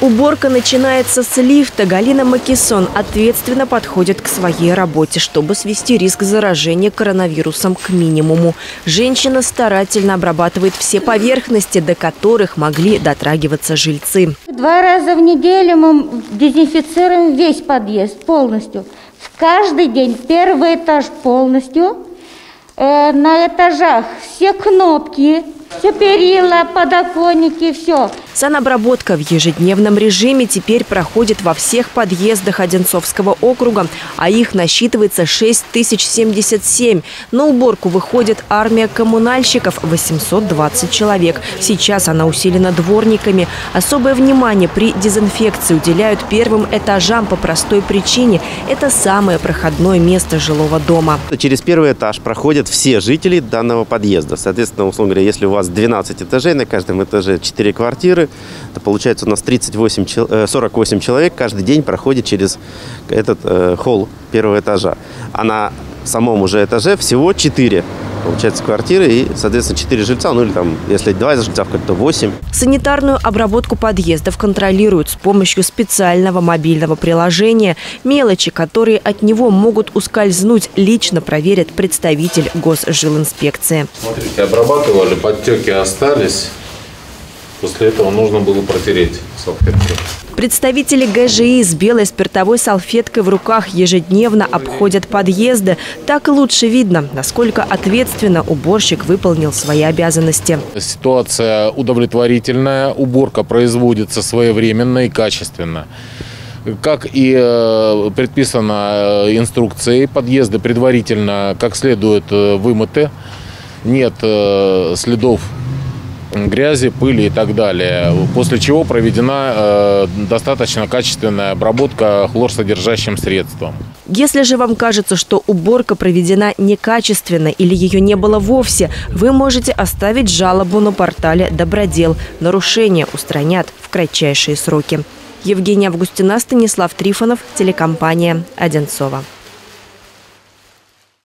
Уборка начинается с лифта. Галина Макисон ответственно подходит к своей работе, чтобы свести риск заражения коронавирусом к минимуму. Женщина старательно обрабатывает все поверхности, до которых могли дотрагиваться жильцы. Два раза в неделю мы дезинфицируем весь подъезд полностью. В каждый день первый этаж полностью. Э, на этажах все кнопки, все перила, подоконники, все. Санобработка в ежедневном режиме теперь проходит во всех подъездах Одинцовского округа, а их насчитывается 6077. На уборку выходит армия коммунальщиков – 820 человек. Сейчас она усилена дворниками. Особое внимание при дезинфекции уделяют первым этажам по простой причине – это самое проходное место жилого дома. Через первый этаж проходят все жители данного подъезда. Соответственно, условно говоря, если у вас 12 этажей, на каждом этаже 4 квартиры, это получается у нас 38, 48 э, человек каждый день проходит через этот э, холл первого этажа. А на самом уже этаже всего 4 получается, квартиры и, соответственно, 4 жильца, ну или там, если 2 жильца, то 8. Санитарную обработку подъездов контролируют с помощью специального мобильного приложения. Мелочи, которые от него могут ускользнуть, лично проверит представитель госжилинспекции. Смотрите, обрабатывали, подтеки остались. После этого нужно было протереть салфеткой. Представители ГЖИ с белой спиртовой салфеткой в руках ежедневно обходят подъезды. Так лучше видно, насколько ответственно уборщик выполнил свои обязанности. Ситуация удовлетворительная. Уборка производится своевременно и качественно. Как и э, предписано э, инструкцией, подъезды предварительно как следует э, вымыты. Нет следов грязи, пыли и так далее. После чего проведена э, достаточно качественная обработка хлорсодержащим средством. Если же вам кажется, что уборка проведена некачественно или ее не было вовсе, вы можете оставить жалобу на портале «Добродел». Нарушения устранят в кратчайшие сроки. Евгения Августина, Станислав Трифонов, телекомпания «Одинцова».